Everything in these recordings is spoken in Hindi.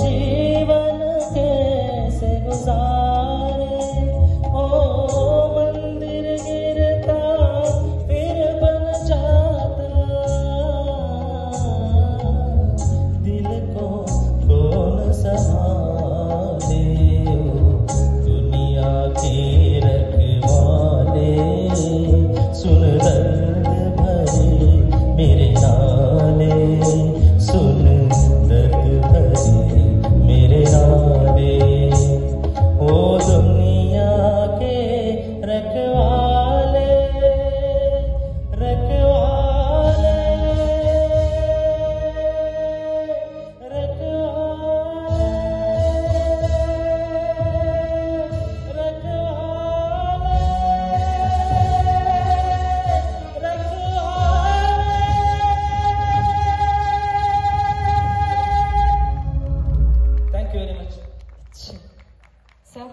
जीवन कैसे गुजार सर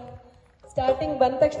स्टार्टिंग बंद तक